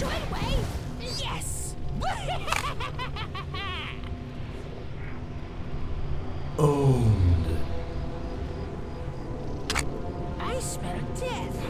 short way? Yes! Owned. I smell death.